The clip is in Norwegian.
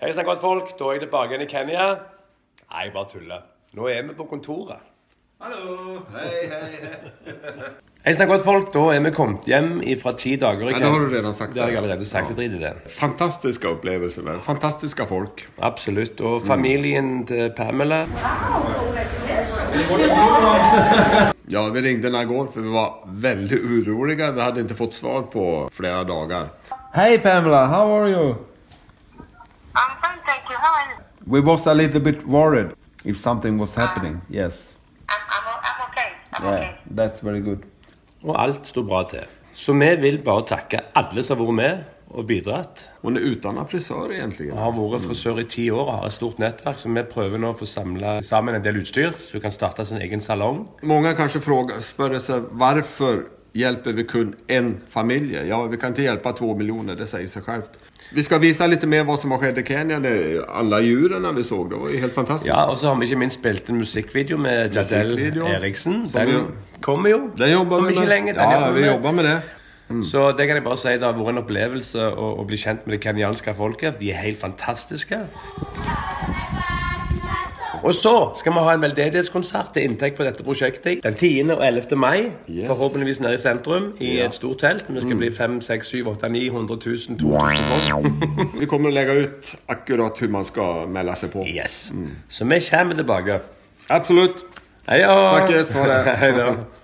Hei sann, godt folk. Da er jeg tilbake igjen i Kenya. Nei, jeg bare tuller. Nå er vi på kontoret. Hallo! Hei, hei, hei. Hei sann, godt folk. Da er vi kommet hjem fra ti dager i Ja, Kenya. det har du redan sagt. Det har jeg allerede sagt. Så drit i det. Fantastiske opplevelser. Men. Fantastiske folk. Absolutt. Og familien til Pamela Ja, vi ringte henne går, for vi var veldig urolige. Vi hadde ikke fått svar på flere dager. Hei, Pamela, how are you? I'm fine, thank you. How are you? We was a little bit worried if something was happening. Yes. I'm, I'm, I'm okay. I'm Yeah, okay. that's very good. Og alt sto bra til. Så vi vil bare takke alle som har vært med og bidratt. Hun er utdanna frisør, egentlig. Jeg har vært frisør i ti år og har et stort nettverk, så vi prøver nå å få samla sammen en del utstyr, så hun kan starte sin egen salong. Mange kanskje spør seg sig hjälper vi kun en familie. Ja, vi kan ikke hjelpe to millioner, det sier seg selv. Vi skal vise litt mer hva som har skjedd i Kenya. Det- alle djuren vi såg, det var helt fantastisk. Ja, Og så har vi ikke minst spilt en musikkvideo med Jadel Eriksen. Den vi- kommer jo. Den jobber Om vi ikke med. lenge. Den ja, jobber vi med. jobber med det. Så det kan jeg bare si, det har vært en opplevelse å, å bli kjent med det kenyanske folket. De er helt fantastiske. Og så skal vi ha en veldedighetskonsert til inntekt for dette prosjektet den 10. og 11. mai. Yes. Forhåpentligvis nede i sentrum, i Ja. et stort telt. Vi skal bli 5, 6, 7, 8, 900 000, 2000 folk. Vi kommer å legge ut akkurat hvor man skal melde seg på. Yes. Så vi kommer tilbake. Absolutt. Hei da. Snakkes, ha det.